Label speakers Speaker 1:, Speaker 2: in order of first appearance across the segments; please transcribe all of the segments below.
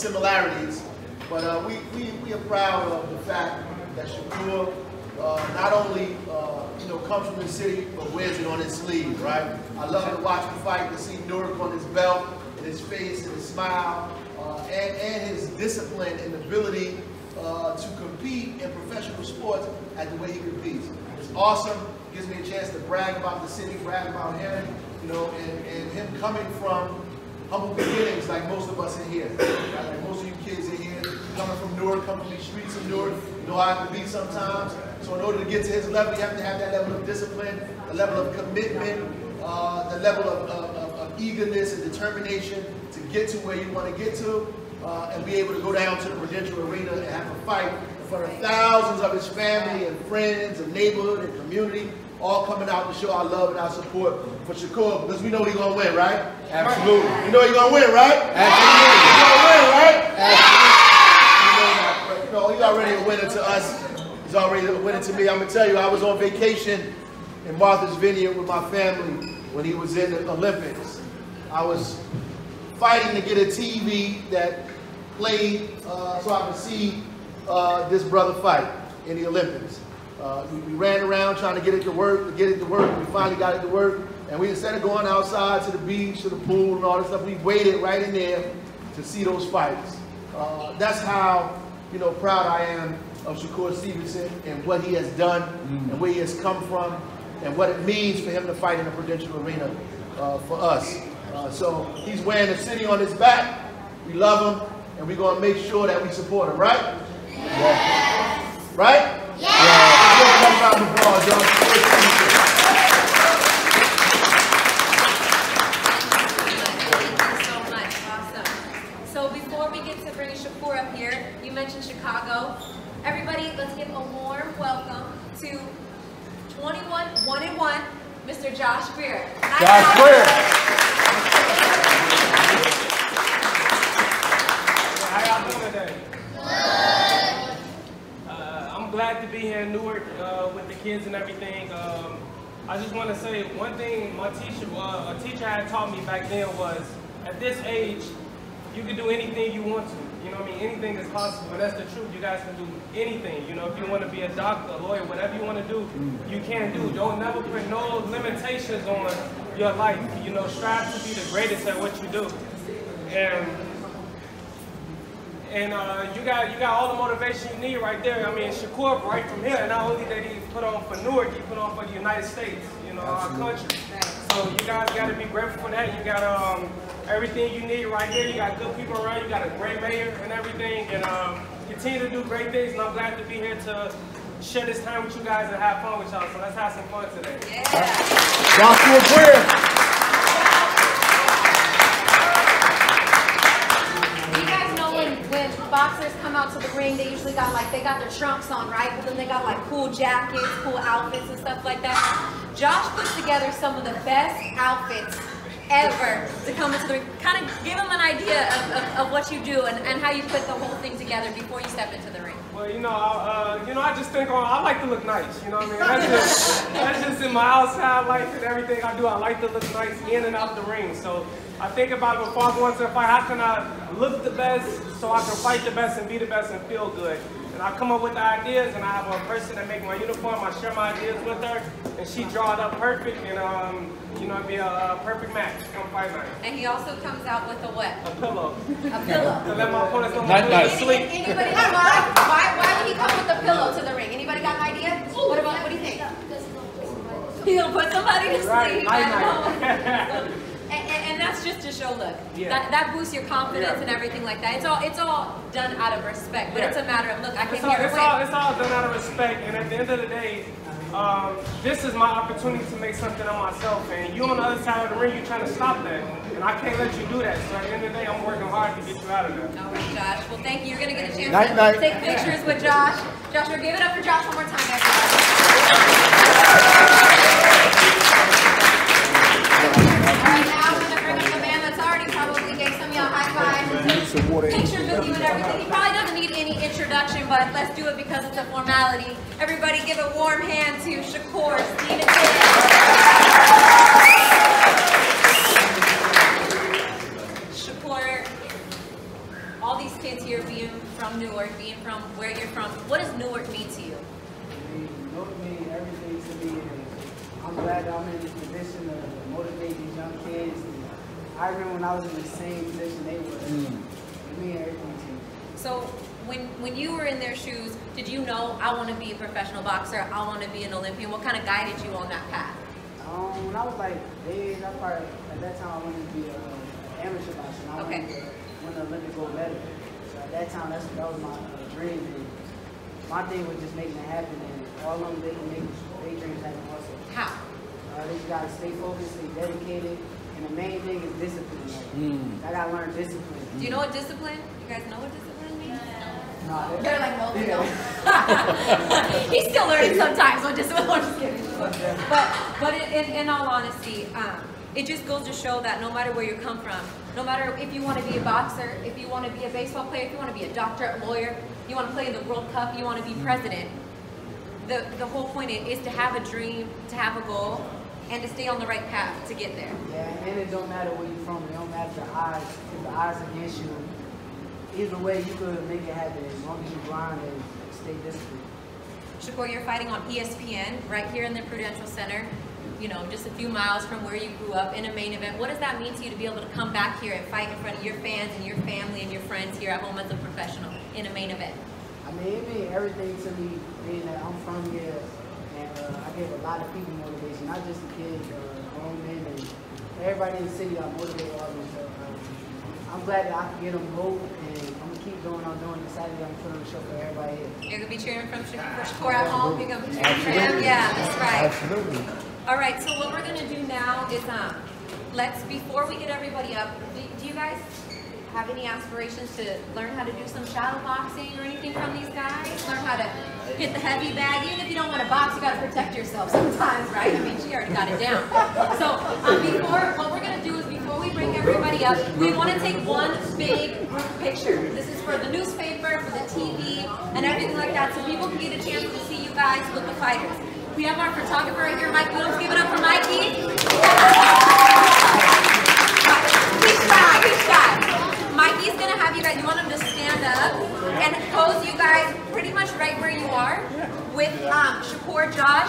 Speaker 1: similarities. But uh, we, we, we are proud of the fact that Shakur uh, not only uh, you know comes from the city, but wears it on his sleeve, right? I love to watch him fight, to see Newark on his belt, and his face, and his smile, uh, and, and his discipline and ability uh, to compete in professional sports at the way he competes. It's awesome. Gives me a chance to brag about the city, brag about him, you know, and, and him coming from humble beginnings like most of us in here. Right? Like most of you kids in here, coming from Newark, coming from the streets of Newark, you know how it can be sometimes. So in order to get to his level, you have to have that level of discipline, the level of commitment, uh, the level of, of, of, eagerness and determination to get to where you want to get to, uh, and be able to go down to the Prudential Arena and have a fight in front of thousands of his family and friends and neighborhood and community, all coming out to show our love and our support for Shakur because we know he's going to win, right?
Speaker 2: Absolutely.
Speaker 1: You know he's going to win, right?
Speaker 2: Absolutely.
Speaker 1: He's going to win, right?
Speaker 2: Absolutely.
Speaker 1: You know, he's already a winner to us. He's already a winner to me. I'm going to tell you, I was on vacation in Martha's Vineyard with my family when he was in the Olympics. I was fighting to get a TV that played uh, so I could see uh, this brother fight in the Olympics. Uh, we, we, ran around trying to get it to work, to get it to work. We finally got it to work. And we, instead of going outside to the beach, to the pool and all this stuff, we waited right in there to see those fights. Uh, that's how, you know, proud I am of Shakur Stevenson and what he has done mm. and where he has come from and what it means for him to fight in the Prudential Arena uh, for us. Uh, so he's wearing the city on his back. We love him, and we're going to make sure that we support him, right? Yeah. Right? Yeah. yeah.
Speaker 3: so much. Awesome. So before we get to bring Shakur up here, you mentioned Chicago. Everybody, let's give a warm welcome to 21, 1 and 1, Mr. Josh Greer.
Speaker 2: Josh Greer.
Speaker 4: How y'all doing today? Uh, I'm glad to be here in Newark uh, with the kids and everything. Um, I just want to say one thing my teacher, uh, a teacher had taught me back then was, at this age, you can do anything you want to. You know what I mean? Anything is possible, and that's the truth. You guys can do anything. You know, if you want to be a doctor, a lawyer, whatever you want to do, you can do. Don't never put no limitations on your life. You know, strive to be the greatest at what you do. And and uh, you got you got all the motivation you need right there. I mean, Shakur right from here. And not only did he put on for Newark, he put on for the United States. You know, Absolutely. our country. So you guys got to be grateful for that. You got um, everything you need right here. You got good people around. You got a great mayor and everything. And um, continue to do great things. And I'm glad to be here to share this time with you guys and have fun with y'all. So let's have some fun today.
Speaker 3: Yeah.
Speaker 2: Joshua Greer.
Speaker 3: boxers ring, they usually got like, they got their trunks on, right? But then they got like cool jackets, cool outfits and stuff like that. Josh puts together some of the best outfits ever to come into the ring. Kind of give them an idea of, of, of, what you do and, and how you put the whole thing together before you step into the ring.
Speaker 4: Well, you know, uh, you know, I just think on, I like to look nice, you know what I mean? That's just, that's just in my outside life and everything I do. I like to look nice in and out the ring. So I think about it before I go into a fight, how can I look the best so I can fight the best and be the best and feel good? And I come up with the ideas, and I have a person that make my uniform. I share my ideas with her, and she draw it up perfect, and um, you know, it'd be a, a perfect match come fight night.
Speaker 3: And he also comes out with a what?
Speaker 4: A pillow.
Speaker 3: A pillow.
Speaker 4: to let my opponents know
Speaker 2: my
Speaker 4: nice.
Speaker 3: sleep. Anybody know why? why? Why would he come with a pillow to the ring? Anybody got an idea? What about? It? What do you think? He'll put somebody to sleep.
Speaker 4: Right. Night night.
Speaker 3: And, and, and, that's just to show, look, yeah. that, that boosts your confidence yeah. and everything like that. It's all it's all done out of respect, but yeah. it's a matter of, look, I came here
Speaker 4: it's all, it's all done out of respect, and at the end of the day, um, this is my opportunity to make something of myself, and you on the other side of the ring, you're trying to stop that, and I can't let you do that. So at the end of the day, I'm working hard to get you out of there.
Speaker 3: All right, Josh. Well, thank you. You're going to get a chance
Speaker 2: night,
Speaker 3: to
Speaker 2: night.
Speaker 3: take pictures with Josh. Joshua, give it up for Josh one more time, everybody. But let's do it because it's a formality. Everybody give a warm hand to Shakur Stevenson. Shakur, all these kids here being from Newark, being from where you're from, what does Newark mean to you?
Speaker 5: I mean, Newark means everything to me. and I'm glad that I'm in this position to motivate these young kids. And I remember when I was in the same position they were. in. It means everything to me.
Speaker 3: So when when you were in their shoes, did you know I want to be a professional boxer? I want to be an Olympian. What kind of guided you on that path?
Speaker 5: Um, when I was like age, I probably at that time I wanted to be a, uh, amateur boxer. and I
Speaker 3: Okay.
Speaker 5: wanted to win an Olympic gold medal. So at that time, that's that was my uh, dream. And my thing was just making it happen, and all of them they can make their dreams happen also.
Speaker 3: How?
Speaker 5: Uh, they just gotta stay focused, stay dedicated, and the main thing is discipline. Like, I gotta learn discipline.
Speaker 3: Do you know what discipline? You guys know what discipline They're like, no, we
Speaker 5: Yeah.
Speaker 3: don't. He's still learning sometimes. I'm just, I'm just kidding. But, but in, in, all honesty, um, it just goes to show that no matter where you come from, no matter if you want to be a boxer, if you want to be a baseball player, if you want to be a doctor, a lawyer, you want to play in the World Cup, you want to be president, the, the whole point is, is to have a dream, to have a goal, and to stay on the right path to get there.
Speaker 5: Yeah, and it don't matter where you're from. It don't matter the odds. If the odds against you, either way, you could make it happen as long as you grind and stay disciplined.
Speaker 3: Shakur, you're fighting on ESPN right here in the Prudential Center, you know, just a few miles from where you grew up in a main event. What does that mean to you to be able to come back here and fight in front of your fans and your family and your friends here at home as a professional in a main event?
Speaker 5: I mean, it means everything to me, being that I'm from here, and uh, I give a lot of people motivation, not just the kids, uh, grown men, and everybody in the city. I motivated all of them. So uh, I'm glad that I can get them hope, and I'm gonna keep going on doing what I'm doing. Decided I'm putting on a show for everybody here.
Speaker 3: You're gonna be cheering from Sha- for Shakur at home. You're gonna be cheering for him. Yeah, that's right.
Speaker 2: Absolutely.
Speaker 3: All right. So what we're gonna do now is um, let's before we get everybody up. Do, do you guys have any aspirations to learn how to do some shadow boxing or anything from these guys? Learn how to hit the heavy bag. Even if you don't want to box, you got to protect yourself sometimes, right? I mean, she already got it down. So um, before, what we're gonna do is before we bring everybody up, we want to take one big group picture. This is for the newspaper, for the TV, and everything like that, so people can get a chance to see you guys with the fighters. We have our photographer right here, Mike Williams. Give it up for Mikey. He's shy, he's shy. Mikey's gonna have you guys, you want him to stand up and pose you guys pretty much right where you are with um, Shakur Josh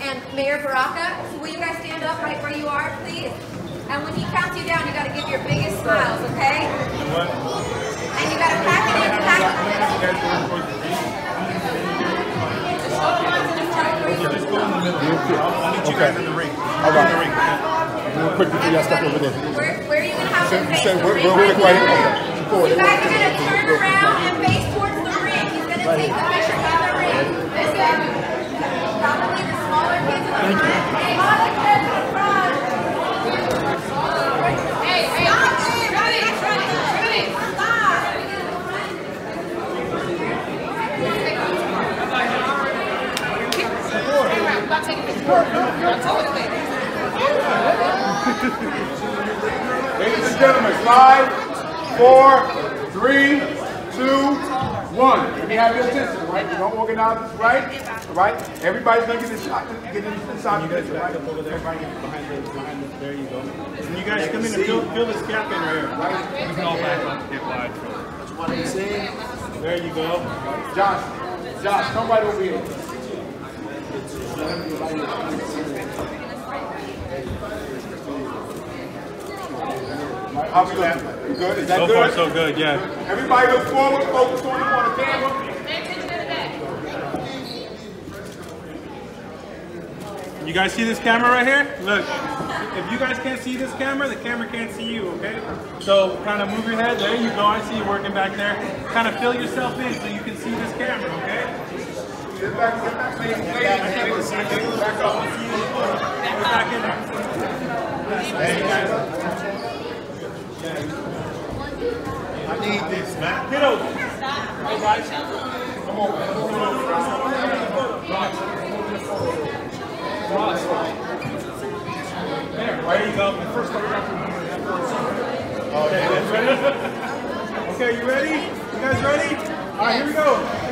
Speaker 3: and Mayor Baraka. So will you guys stand up right where you are, please? And when he counts you down, you gotta give your biggest smiles, okay? And you gotta pack it in, pack it in.
Speaker 2: Okay. All right. Real quick before y'all step over there.
Speaker 3: Where, where are you gonna have
Speaker 2: So
Speaker 3: face?
Speaker 2: said
Speaker 3: The
Speaker 2: we're,
Speaker 3: ring
Speaker 2: we're,
Speaker 3: right
Speaker 2: we're right
Speaker 3: here?
Speaker 2: here. Support
Speaker 3: You guys are gonna turn around and face towards the ring. He's gonna take the picture in the ring. Listen, probably the smaller kids in the front. Hey, all the kids in the front. Hey, hey, stop it. Rudy, Rudy, stop.
Speaker 2: Ladies and gentlemen, five, four, three, two, one. Let me have your attention, right? You don't organize this, right? All right? Everybody's gonna get this shot, get inside the picture, right?
Speaker 6: over there, behind the, behind the, there you go. And you guys come in and fill, fill this gap in right here. Right? You can all back up, get wide.
Speaker 1: Just want to see.
Speaker 6: There you go.
Speaker 2: Josh, Josh, come right over here. How we left? Good, is that
Speaker 6: So
Speaker 2: good?
Speaker 6: far, so good, yeah.
Speaker 2: Everybody look forward, focus on the on the camera.
Speaker 6: You guys see this camera right here? Look, if you guys can't see this camera, the camera can't see you, okay? So kind of move your head. There you go. I see you working back there. Kind of fill yourself in so you can see this camera, okay?
Speaker 2: Ladies, ladies, back up.
Speaker 6: Get there.
Speaker 1: I need this, man.
Speaker 6: Kiddos.
Speaker 2: Come on.
Speaker 6: There you go. First Okay, you ready? Okay, you ready? You guys ready? All right, here we go.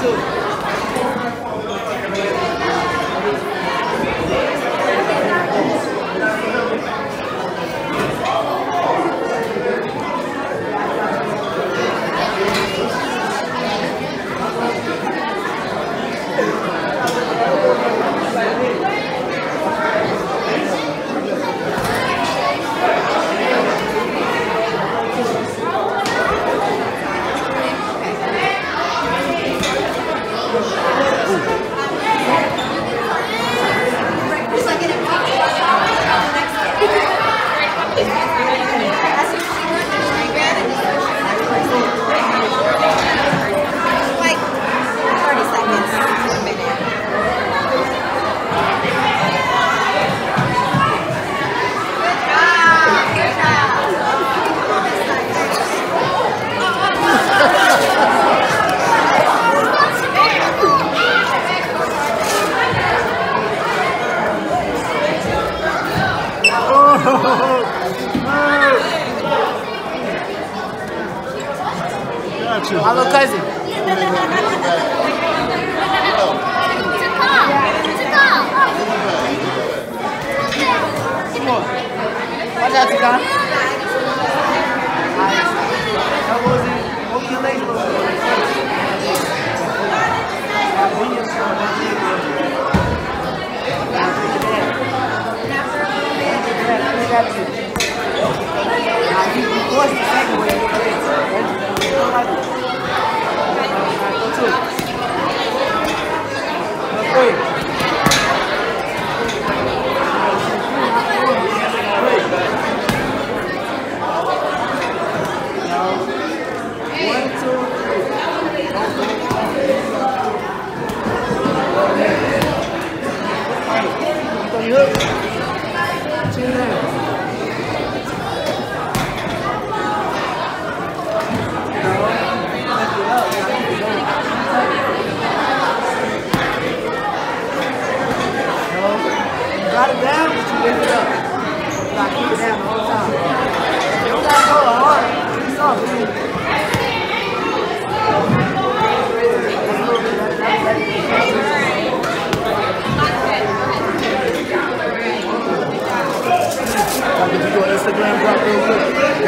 Speaker 5: two.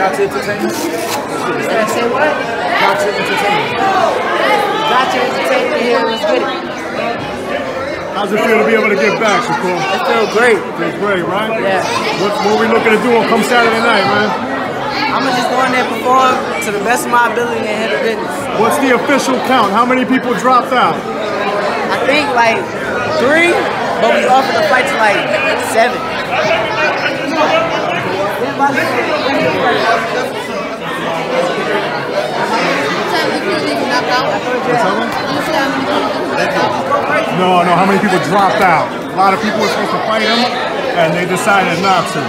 Speaker 7: Gotcha Entertainment?
Speaker 5: Did say what?
Speaker 7: Gotcha Entertainment.
Speaker 5: Gotcha Entertainment here. Let's get it.
Speaker 2: How's it feel to be able to give back, Shakur?
Speaker 5: It feels great.
Speaker 2: It Feels great, right?
Speaker 5: Yeah.
Speaker 2: What, what we looking to do on come Saturday night, man?
Speaker 5: I'm gonna just go in there perform to the best of my ability and handle business.
Speaker 2: What's the official count? How many people dropped out?
Speaker 5: I think like three, but we offered the fight to like seven.
Speaker 2: No, no, how many people dropped out? A lot of people were supposed to fight him, and they decided not to.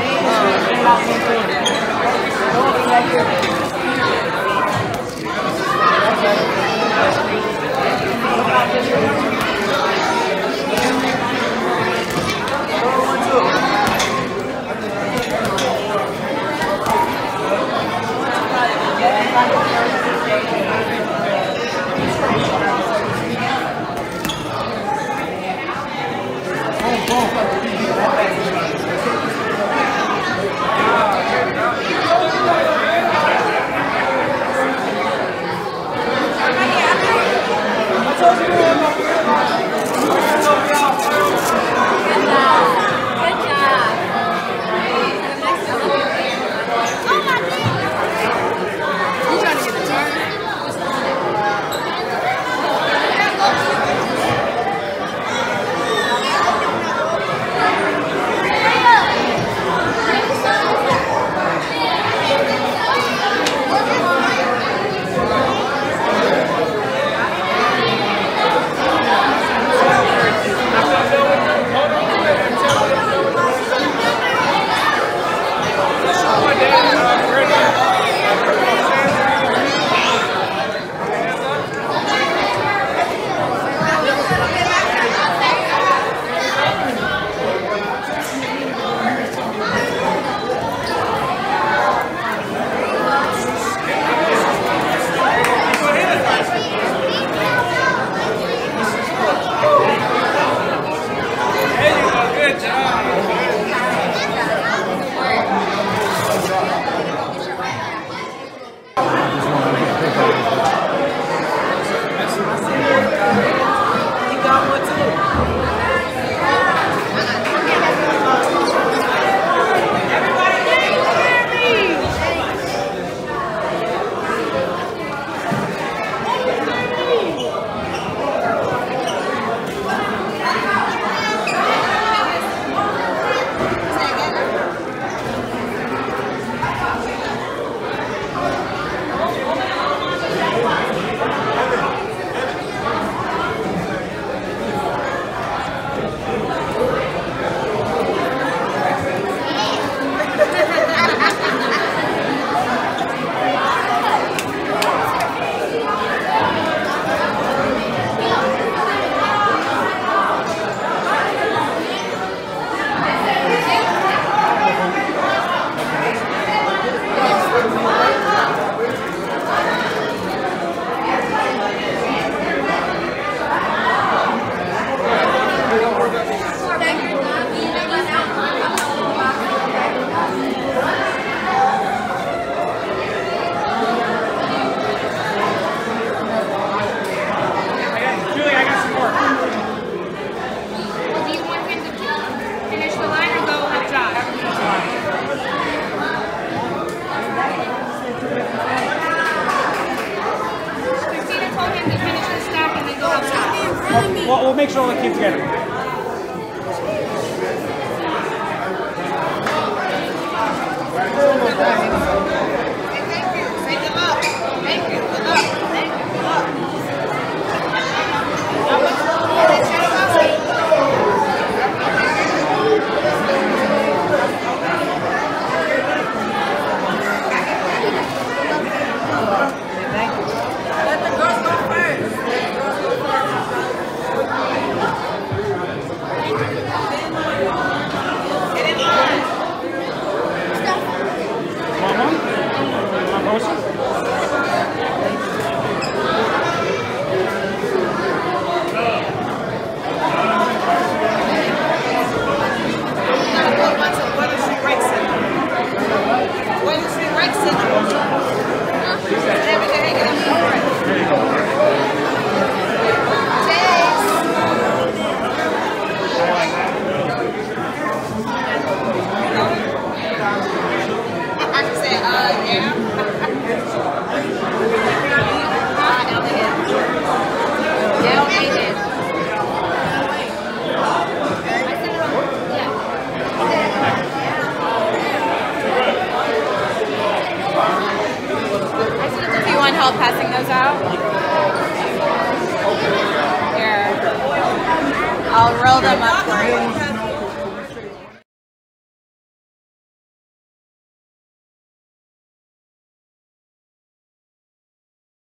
Speaker 8: Good